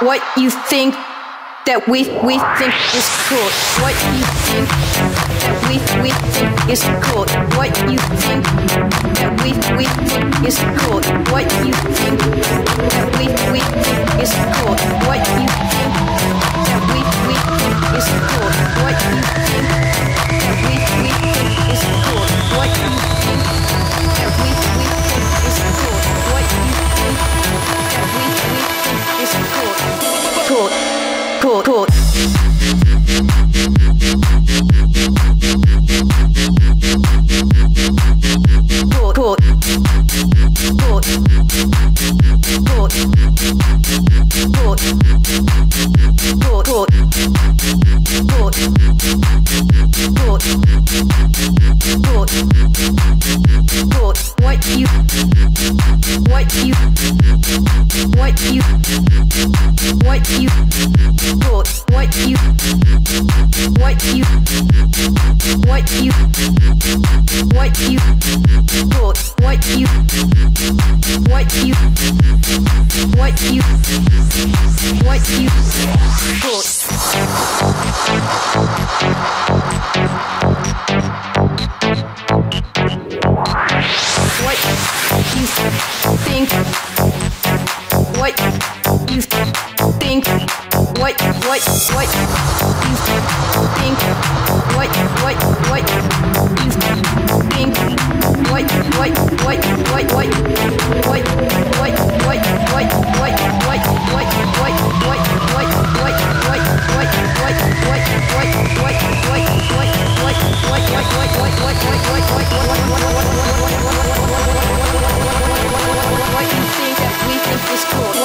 What you think that we we think is cool. What you think that we we think is cool. What you think that we we think is cool. What you Cool cool, cool. Cool, cool. Cool. What you what you what you what you what you think what you think what what what you think what what what you think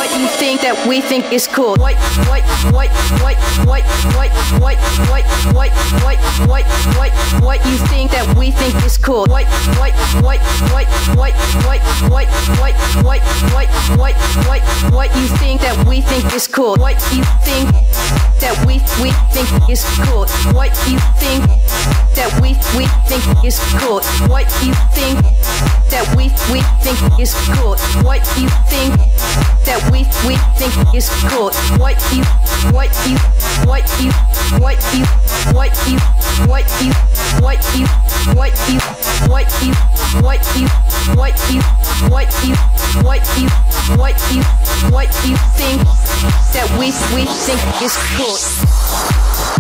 what you think that we think is cool. What what what what what what what what what what what what what you think that we think is cool. What what what what what what what what what what what what what you think that we think is cool. What you think that we we think is cool. What you think that we we think is cool. What you think that we we think is cool. What you think that we we think is cool. What you what you what you what you what you what you what you what you what you what you what you what you what you what you what you think that we we think is cool.